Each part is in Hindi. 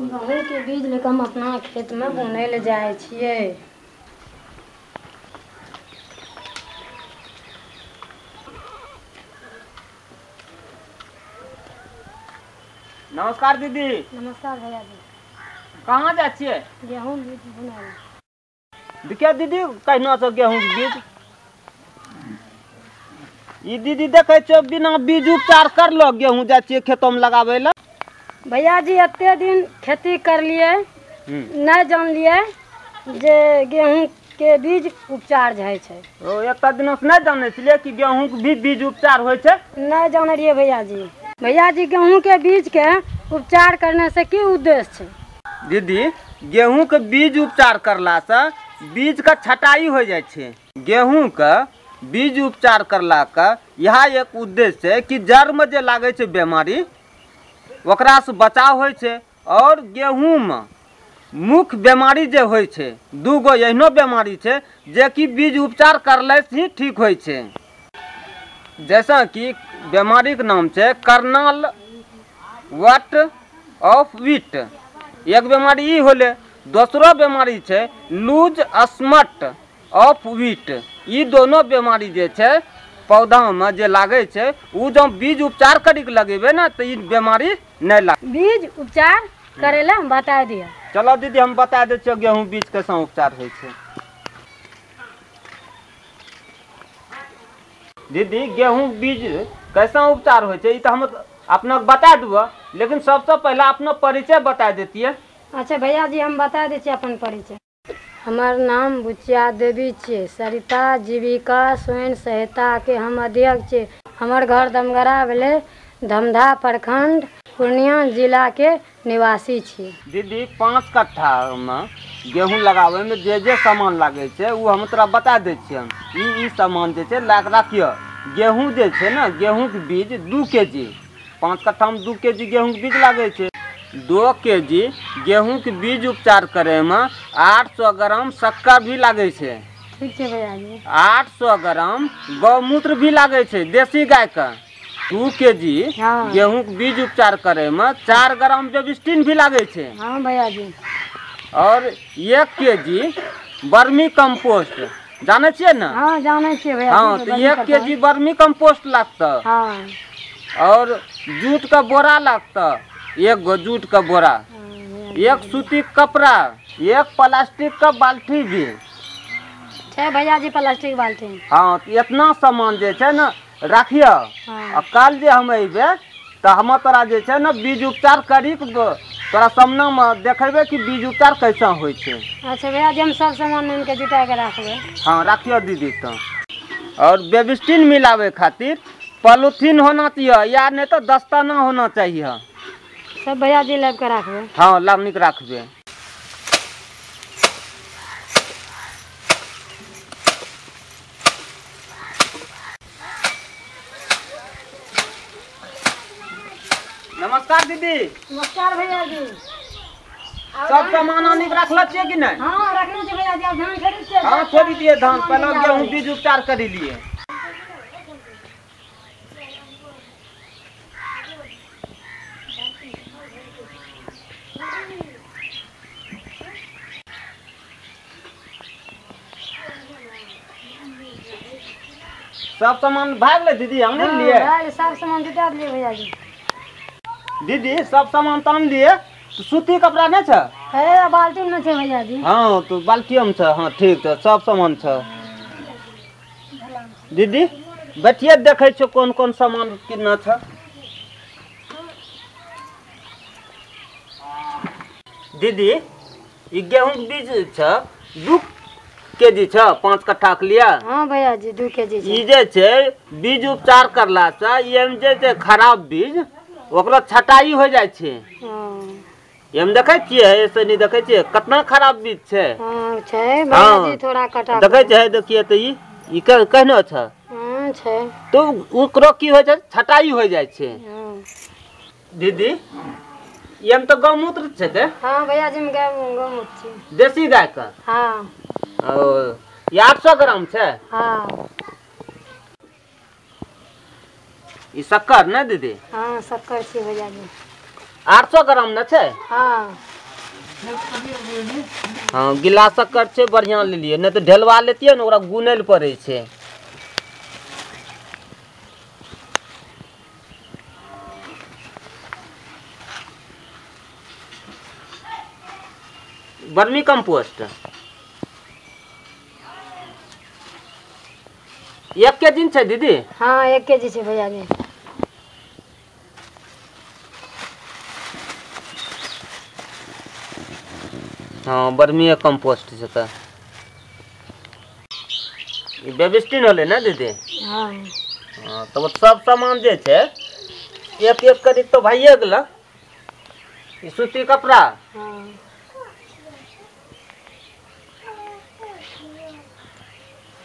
गहूँ के बीज लेके हम अपना खेत में बुनै ले जाइ छियै नमस्कार दीदी। नमस्कार भैया जी। कहाँ छियै गेहूँ बीज बुनै ले। देखिए दीदी कहना से गेहूँ बीज? ई दीदी देखे बिना बीज उपचार करलो गेहूँ जाइ छियै खेतों में लगाबै लए। भैया जी एते दिन खेती करलियै हम्म। नहीं जानलियै जे गेहूँ के बीज उपचार जाइ छै। ओ दिन से नहीं जाने छलियै कि गेहूँ के भी बीज उपचार होइ छै? नहीं जाने रहिए भैया जी भैया जी गेहूँ के बीज के उपचार करने से की उद्देश्य छै? दीदी गेहूँ के बीज उपचार करला से बीज का छटाई हो जाए छै। गेहूँ के बीज उपचार करला का यह एक उद्देश्य है कि जड़ में जे लागे छै बीमारी से बचाव छै और गेहूँ में मुख्य बीमारी जे छै दू गो एहनो बीमारी छै, जे कि बीज उपचार करले से ही ठीक छै। जैसा कि बीमारी के नाम छै, कर्नल वट ऑफ़ वीट। एक बीमारी ई होले, दोसरो बीमारी छै, लूज स्मट ऑफ़ वीट। ई दोनों बीमारी जे पौधा में जे लागे छै उ जो बीज उपचार करी के लगेबे ना तो ई बीमारी नहीं लागे बीज उपचार करे ला हम बता दिया चलो दीदी हम बता दे छियै गेहूँ बीज कैसा उपचार होइ छै। दीदी गेहूँ बीज कैसा उपचार होइ छै ई तो हम अपना बता देबो लेकिन सबसे पहले अपना परिचय बता देती है अच्छा भैया जी हम बता दै अपन परिचय। हमर नाम बुचिया देवी छियै। सरिता जीविका स्वयं सहायता के हम अध्यक्ष छियै। हमर घर दमगरा भेलै, धमधा प्रखंड पूर्णिया जिला के निवासी छियै दीदी, पाँच कट्ठा में गेहूँ लगाबे में जे जे सामान लागे छै उ हम तोरा बता दै ई सामान जे छै ला के रखियो। गेहूँ जे छै ने गेहूँ के बीज दू के जी पाँच कट्ठा में दू के जी गेहूँ के बीज लागे छै। दो के जी गेहूँ के बीज उपचार करे में आठ सौ ग्राम शक्कर भी लागे छै। भैया जी आठ सौ ग्राम गौमूत्र भी लागे छै देसी गाय का दू के जी हाँ। गेहूँ के बीज उपचार करे में चार ग्राम बेबिस्टिन भी लागे छै। हाँ भैया जी और एक के जी बर्मी कम्पोस्ट जाने छियै ने? हाँ जानै छियै भैया हाँ तो एक के जी बर्मी कम्पोस्ट लगता। हाँ। और जूट का बोरा लगता। एक गो जूट का बोरा हाँ। एक सूती कपड़ा एक प्लास्टिक का बाल्टी भी। भैया जी प्लास्टिक बाल्टी। हाँ तो इतना सामान जे छै ने रखियो। हाँ। कल जे हम अयबे तो हम तोरा जे छै ने बीज उपचार करी तोरा सामने में देखेबे कि बीज उपचार कैसा होइ छै। अच्छा भैया जी हम सब सामान नीन के जुटा के रखबै। हाँ रखियो दीदी तो। और बेबिस्टिन मिलावे खातिर पॉलिथीन होना चाहिए या नहीं तो दस्ताना होना चाहिए। सब भैया जी लाइब के रखबै हाँ लावनिक रखबे नमस्कार दीदी। नमस्कार भैया जी। सब सामान आनी के रखल छियै कि नहीं? हाँ रखने छै भैया जी धान खरीद के हाँ छोड़ी दिए धान पहले गेहूँ बीज उपचार करी लिए सब सामान भए गेलै दीदी आने हाँ, लिए। सब सामान जुटा दिए भैया जी दीदी सब सामान तान लिए तो सूती कपड़ा नहीं छै? है बाल्टी में छै भैया जी हाँ तो बाल्टियम में छै। हाँ ठीक छै सब सामान छै। दीदी बैठिए देखै छियै कोन कोन सामान कितना छै। दीदी ई गेहूँ के बीज छै दू के जी छै पाँच कट्ठा के लिए हाँ भैया जी दू के जी ई जे छै बीज उपचार करला से एम जे छै खराब बीज ओकरो छटाई हो जाइ छै। हाँ। एम देखै छियै? ऐसे नहीं देखै छियै? कितना खराब बीज छै? हाँ छै। भैया हाँ। जी थोड़ा कटा देखै छै देखिए तऽ ई। ई कहनो छै? हाँ छै। तो ओकरो की होइ छै? छटाई हो जाइ छै। हाँ। दीदी एम तो गौमूत्र छै ते हाँ भैया जी में गौमूत्र छै। देसी गाय का हाँ। ये आठ सौ ग्राम छै? हाँ। ई शक्कर ने दीदी? हाँ शक्कर छै भैया जी आठ सौ ग्राम न छै? हाँ। हाँ गिला शक्कर छै बढ़िया लेलियै नहीं तो ढेलवा लेतियै ने ओकरा गुनै लए पड़ै छै। वर्मी कंपोस्ट एक के दिन छै दीदी? हाँ एक के जी छै भैया जी। हाँ वर्मी कंपोस्ट छै तऽ बेबिस्टिन होलै ने दीदी? हाँ। हाँ तऽ सब सामान जे छै एक एक करी तो भइए गेल। सूती कपड़ा? हाँ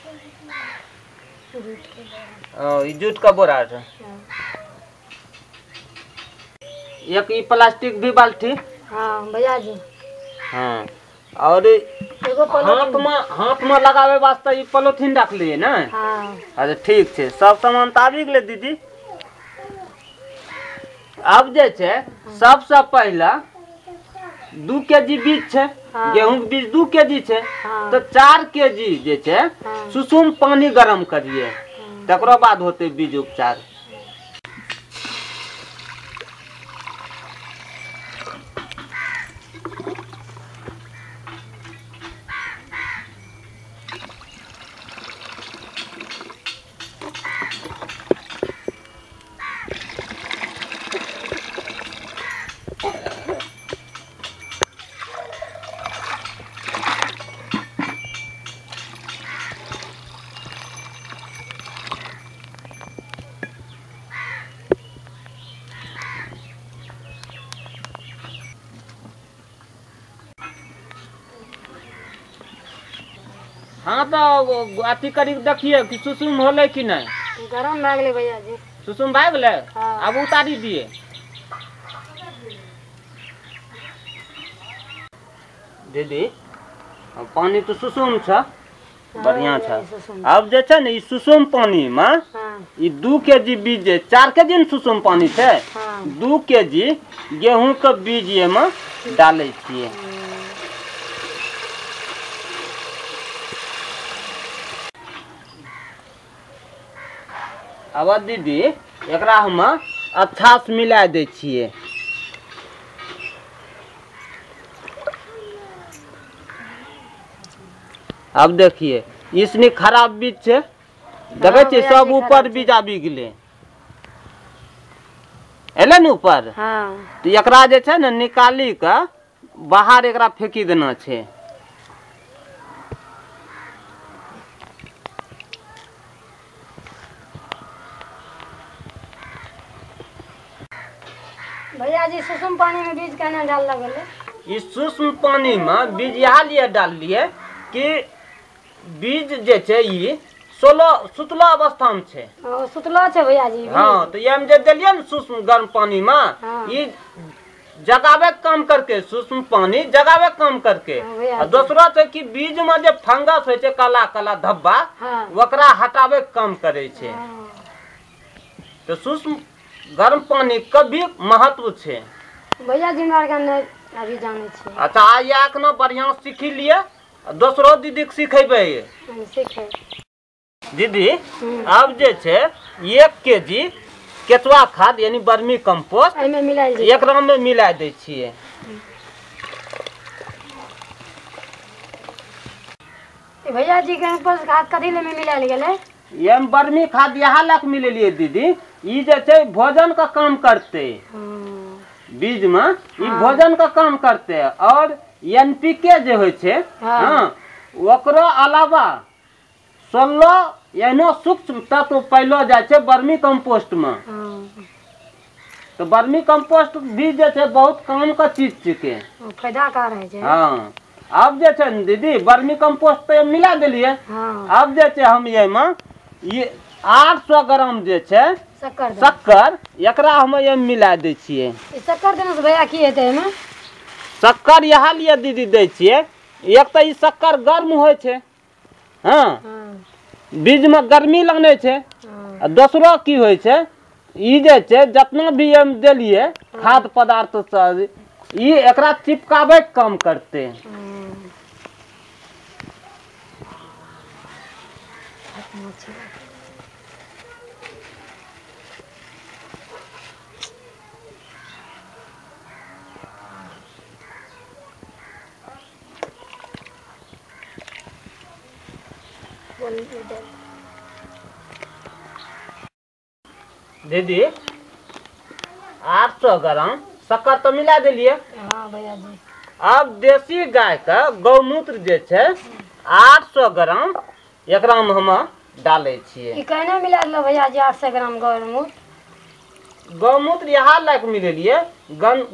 ओ, ई जूट का बोरा एक ई प्लास्टिक भी बाल्टी? हाँ भैया जी हाँ और हाथ में हाथ में लगावे वास्ते ई पॉलिथीन रखलिए ने? हाँ। अच्छा ठीक छै सब सामान तऽ आबि गेलै दीदी। अब जे छै सबसे पहले दू के जी बीज है। गेहूँ गेहूँ के बीज दू के जी छै हाँ। तो चार के जी जे छै हाँ। सुसुम पानी गरम करिए तक तकरो बाद होते बीज उपचार। हाँ तो अथी करी देखिए कि सुसुम होले कि नहीं गरम भए गेलै भैया जी सुसुम गेलै? हाँ। अब उतारी दिए। दीदी पानी तो सुसुम छ। बढ़िया छ। अब जे छै ने ई सुसुम पानी में हाँ। ई दू के जी बीज जे चार के जी सुसुम पानी छै। हाँ। दू के जी गेहूँ के बीज एमे डालै छियै। अब दीदी एकरा हम अच्छा से मिला दै छियै अब देखिए इसने खराब बीज छै। देखे हाँ, छियै सब ऊपर बीज आबि गेलै। एलै ने ऊपर? हाँ। तऽ एकरा जे छै ने निकाली कऽ बाहर एकरा फेंकी देना छै। भैया जी सुसुम पानी में बीज केना डालल गेलै ई सूक्ष्म पानी में बीज इएह लिए डाललिए कि बीज जे छै ई सोलह सुतलो अवस्था में छै सुतलो छै भैया जी हाँ तो ये में जे देलिए ने सूक्ष्म गर्म पानी में। ई जगावे काम करके सूक्ष्म पानी जगावे काम करके। दोसरो छै कि बीज में जे फंगस होइ छै काला काला धब्बा ओकरा हटावे काम करे छै। तो सूक्ष्म गर्म पानी के भी महत्व छै? भैया जी हमरा आरके अभी जानै छियै अच्छा आ या के बढ़िया सीखी लिए दोसरो दीदी के सिखेबै हम सीखे। दीदी हम्म। अब जे छै एक के जी केचुआ खाद यानी वर्मी कंपोस्ट एहिमे मिलायल जाइ एकरा में मिला दै छियै। भैया जी के ऊपर खाद कथी ले में मिलायल गेलै? ये में वर्मी खाद यहाँ लक मिलेलिए दीदी। ई जे भोजन का काम करते हाँ। बीज में ई हाँ। भोजन का काम करते और एनपीके जे होइ छै हाँ। हाँ ओकरो अलावा सोलह एहनो सूक्ष्म तत्व पैलो जाइ छै वर्मी कंपोस्ट में हाँ। तो बर्मी कंपोस्ट भी जे छै बहुत काम का चीज़ छिके फ़ायदा का रहै छै हाँ अब जे छै दीदी वर्मी कंपोस्ट तो मिला देलिए हाँ अब जे छै हम ये में ये आठ सौ ग्राम जे छै शक्कर शक्कर? एकरा हम ये मिला दै छियै। शक्कर देने से भैया की हेतै एहिमे? शक्कर इएह लिए दीदी दै छियै। एक तऽ ई शक्कर गर्म होइ छै। हाँ। हाँ। बीजमे गर्मी लगने छै। हाँ। आ दोसरो की होइ छै? ई जे छै जितना भी एम देलियै खाद्य पदार्थ ई एकरा चिपकाबै काम करते हम्म। अच्छा। दीदी आठ सौ ग्राम शक्कर तो मिला देलिए। हाँ भैया जी अब देसी गाय का गौमूत्र जे छै आठ सौ ग्राम एकरा में हम डाले ई कहना मिला दिलो भैया जी आठ सौ ग्राम गौमूत्र? इएह लए के मिलेलिए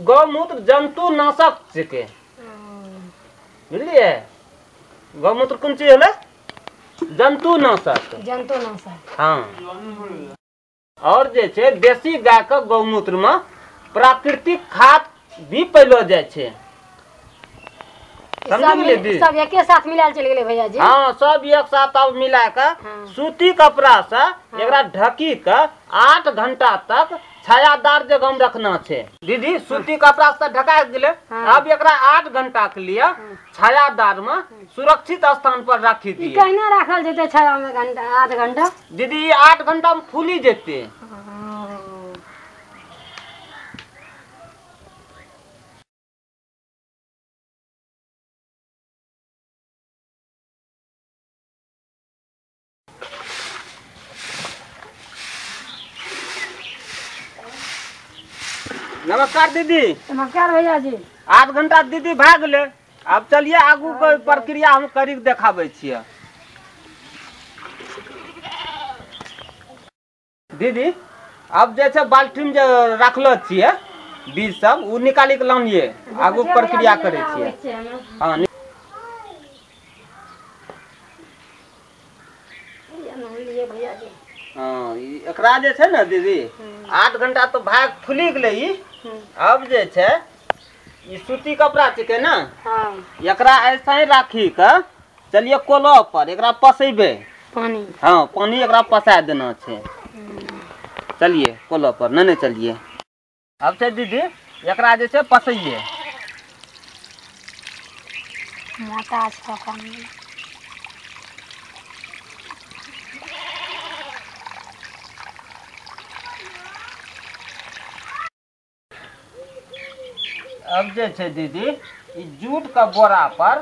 गौमूत्र जंतु नाशक छिकै बुझलिए गौमूत्र कोन चीज़ होलै? जंतु नाशक जंतु नाशक हाँ। और जे देसी गाय के गौमूत्र में प्राकृतिक खाद भी पैलो जाइ छै। सब एके साथ मिलाल चल गेले भैया जी। हाँ सब एक साथ अब मिला के हाँ। सूती कपड़ा से एकरा ढकी के आठ घंटा तक छायादार जगह में रखना छे दीदी सूती कपड़ा से ढका गेले। हाँ। अब एक आठ घंटा के लिए छायादार में सुरक्षित स्थान पर रखी दी कहना रखल जेतै छाया में घंटा घंटा? दीदी आठ घंटा में फूली जेते। नमस्कार दीदी। नमस्कार भैया जी। आठ घंटा दीदी भए गेलै। आब चलिए आगू के प्रक्रिया हम करी के देखाबै छियै। दीदी अब जे छै बाल्टी में जे रखलो छियै बीज सब उ निकाली के लानिए आगू के प्रक्रिया करै छियै। हाँ हाँ एकरा जे छै ने दीदी आठ घंटा तो भाग फुली गेलै अब जे छै ई सूती कपड़ा छिकै ना? हाँ। एकरा ऐसे ही राखी के चलिए कोलो पर एकरा पसेबै। पानी। हाँ पानी एकरा पसा देना छै। चलिए कोलो पर नहीं चलिए। अब छै दीदी एकरा जे छै पसैये मोटा अच्छा अब जे छै दीदी जूट के बोरा पर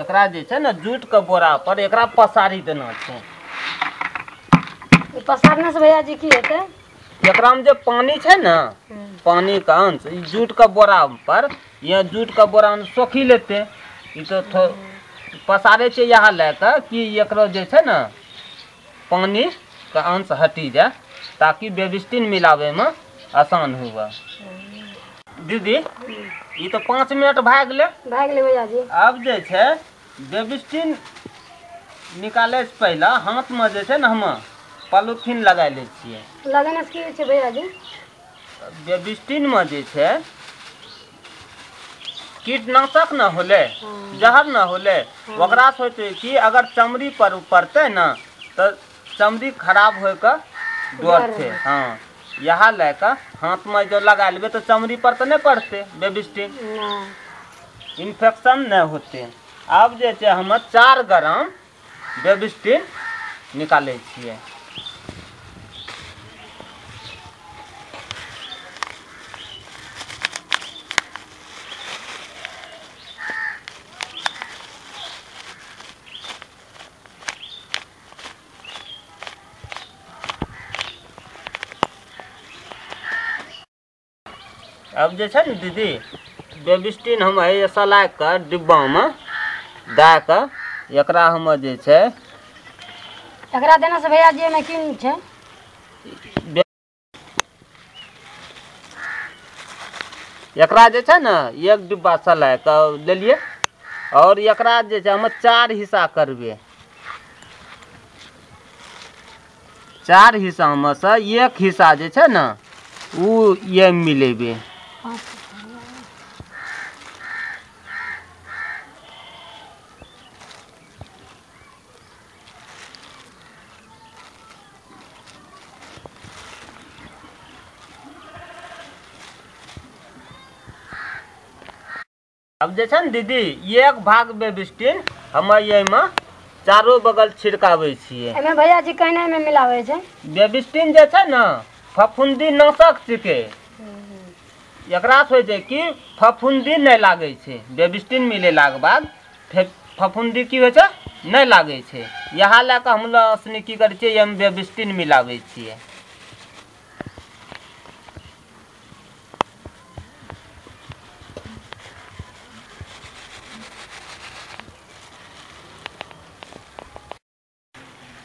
एकरा जे छै ने जूट के बोरा पर एकरा पसारी देना छै। पसारने से भैया जी की हेतै? एकरा में जे पानी छै ने पानी का अंश जूट के बोरा पर यहाँ जूट के बोरा में सोखी लेते। ई तो पसारे छै यहाँ लए के एकरो जे छै ने पानी का अंश हटी जाए ताकि बेबिस्टिन मिलावे में आसान हुआ। दीदी ई तो पाँच मिनट भाग गेलै गेलै भैया जी अब जे छै बेबिस्टिन निकालै से पहिले हाथमे जे छै ने हम पॉलिथीन लगा लै छियै। लगेने से की होइ छै भैया जी बेबिस्टिनमे जे छै कीटनाशक न होले जहर न होले ओकरा से होते कि अगर चमड़ी पर पड़ते ना तो चमड़ी खराब होकर डर छै। है। हाँ इएह हाथ में जो लगा ले तो चमड़ी पर तो नहीं पड़ते बेबी इन्फेक्शन नहीं। होते। अब जे हम चार ग्राम बेबिस्टिन निकालै अब जे छै ने दीदी बेबिस्टिन हम है सलाइ कऽ डिब्बामे दए कऽ एकरा हम जे छै एकरा देने से भैया जी एहिमे की छै? एकरा जे छै ने एक डिब्बा सलाइ कऽ लेलियै और एकरा जे छै हम चार हिस्सा करबै। चार हिस्सामे से एक हिस्सा जे छै ने ओ ये मिलेबै। अब जैसे दीदी एक भाग में बिस्टिन हम में चारो बगल छिड़कावे छे एमे भैया जी कहने में मिलावे छे बेबिस्टिन जे ना फफूंदी नाशक छिके एकरा से हो कि फफूंदी नहीं लागै बेबिस्टिन लाग बाद फफूंदी की होइ नहि लागै छै। कऽ हम लोग सी की करै बेबिस्टिन मिलाबै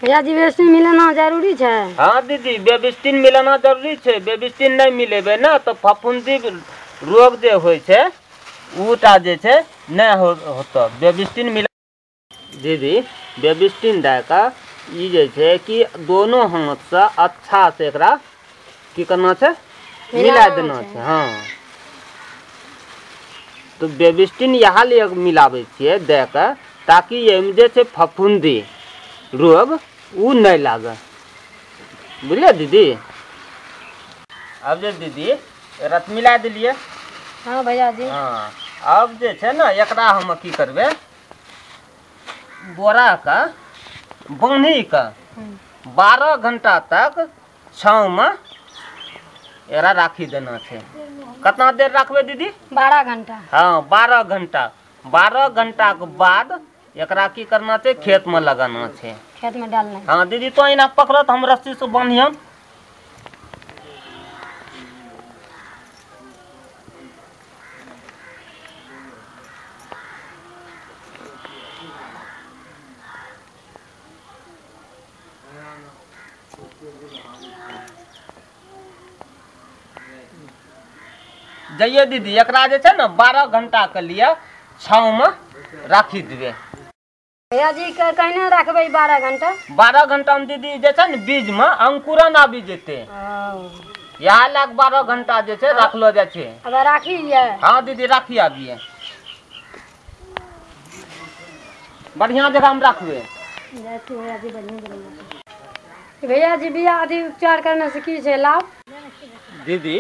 जी बेसी मिलाना ज़रूरी छै? हाँ दीदी बेबिस्टिन मिलाना ज़रूरी छै। बेबिस्टिन नहि मिलेबै ना तो फफूंदी रोग जे होइ छै ऊटा जे छै नहि हो होतऽ बेबिस्टिन मिला दीदी बेबिस्टिन दए कऽ ई जे छै कि दोनों हाथसँ अच्छा से एकरा की करना छै? मिला देना छै। हाँ। तो बेबिस्टिन इएह लिए मिलाबै छियै दए कऽ ताकि एहिमे जे छै फफूंदी रोग उ नहि लागै। बुझलियै दीदी? अब जे दीदी तऽ मिला देलियै हाँ भैया जी हाँ अब जे छै ने एकरा हम की करबै? बोराके बान्हि कऽ हम्म। बारह घंटा तक छाँवमे एकरा राखी देना छै। कितना देर रखबै दीदी? बारह घंटा। हाँ बारह घंटा। बारह घंटा के बाद एकरा की करना छै? खेतमे लगाना छै। खेत में डालना है दीदी तो इना पकड़ो तो हम रस्सी से बांधियम जइए दीदी एकरा जे छै ने बारह घंटा के लिए छाव में राखी देबै। भैया जी के कहने रखबै बारह घंटा बारह घंटा में दीदी जे छै ने बीज में अंकुरन आबि जेतै इएह लए बारह घंटा जे छै रखलो अब राखी हाँ दीदी राखी आबिए बढ़िया जगह में रखबै। जाती भैया जी बिया आदि उपचार करने से की छै लाभ? दीदी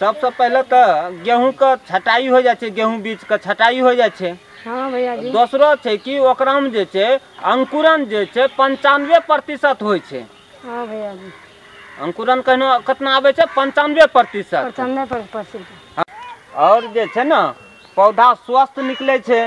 सबसे सब पहले तो गेहूँ के छटाई हो जाए छै गेहूँ बीज के छटाई हो छै। हाँ भैया जी दोसरो छै कि ओकरामे जे छै अंकुरन जे छै पंचानवे प्रतिशत होइ छै। हाँ भैया जी अंकुरन कहनो कितना आबै छै? पंचानवे प्रतिशत। और जे छै ने पौधा स्वस्थ निकलै छै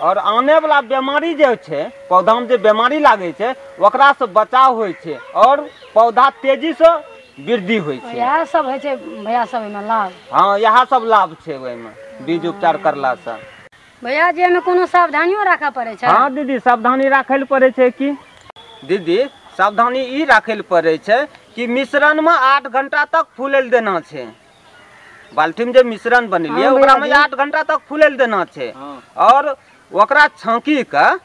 और आने वाला बीमारी जे छै पौधामे जे बीमारी लागै छै ओकरा से बचाव होइ छै और पौधा तेज़ी से वृद्धि होइ छै। इएह सब होइ छै भैया सब एहिमे लाभ। हाँ इएह सब लाभ छै ओहिमे बीज उपचार करलासँ। भैया जी एहिमे कोनो सावधानियो राखऽ पड़ै छै? हाँ दीदी सावधानी राखै लए पड़ै छै कि? दीदी सावधानी ई राखै लए पड़ै छै कि मिश्रणमे आठ घंटा तक फूलै लए देना छै। बाल्टीमे जे मिश्रण बनेलियै हाँ, ओकरामे भैया आठ घंटा तक फूलै लए देना छै। और ओकरा छाँकी कऽ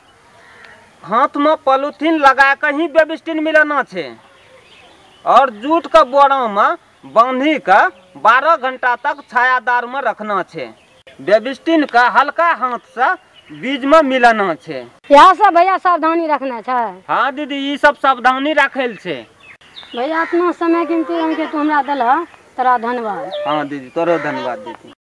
हाथमे पॉलिथीन लगा कऽ ही बेबिस्टिन मिलाना छै। और जूट के बोरामे बांधी कऽ बारह घंटा तक छायादार में रखना छै। बेबिस्टिन का हल्का हाथ से बीज में मिलाना छे। यहाँ सब भैया सावधानी रखना छे। हाँ दीदी ये सब सावधानी रखेल छे। भैया इतना समय गिनती हमरा दिल तोरा धन्यवाद। हाँ दीदी तोरो धन्यवाद दीदी।